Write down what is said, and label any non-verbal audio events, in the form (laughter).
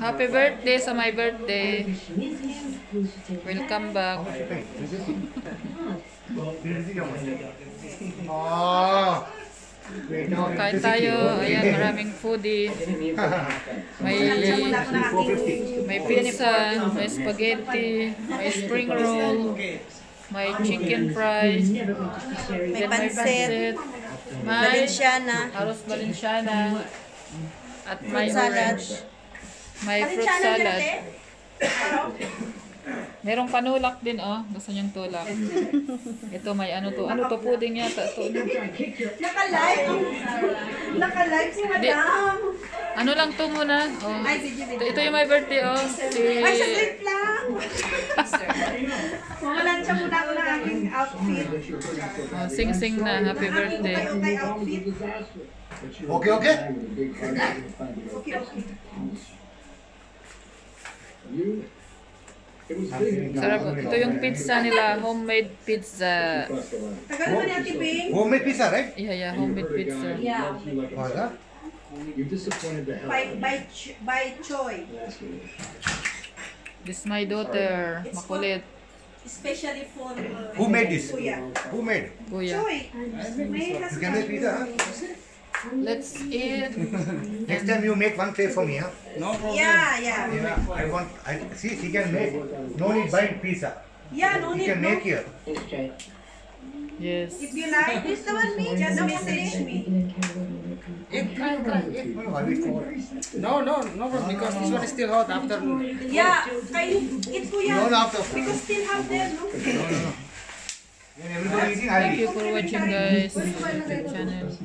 Happy birthday sa my birthday. Welcome back. Ah. Oh, kain tayo. Ayan, maraming foodie. May may pizza, may spaghetti, may spring roll, may chicken fries, May then pansit, may Valenciana, arroz valenciana, at may orange. May fruit salad. Merong panulak din, oh. Gusto niyang tulak. Ito, may ano to. Ano to? Pudding yata to. Naka-live. Naka-live si Di- Madam. Ano lang to muna? Oh. Ay, sige, Ito, ito yung my birthday, oh. Si... Ay, saglit lang. Mamalansya muna ako ng aking outfit. Oh, sing-sing na. Happy birthday. Aking ukay outfit. Okay, okay. Okay, okay. Sarap. Ito yung pizza nila. Homemade pizza. Tagal naman ni Ate Bing. Homemade pizza, right? Yeah, yeah. Homemade pizza. Yeah. Was that? By, by, ch- by Choi. This is my daughter. Makulit. Especially for uh, Who made this? Kuya. Who made? Kuya. Choi. May You can make pizza, huh? Let's eat. (laughs) Next time you make one plate for me, huh? No problem. Yeah, yeah. Yeah, I want. I see. She can make. No need buying pizza. Yeah, no She need, can no. make here. Yes. If you like, this the one me, just message me. No, I will for. No, no, no problem because this one is still hot after. Yeah, it's eat kuya. No, no, after. Because still have there, no? When everybody eating, Thank you for watching guys. YouTube channel.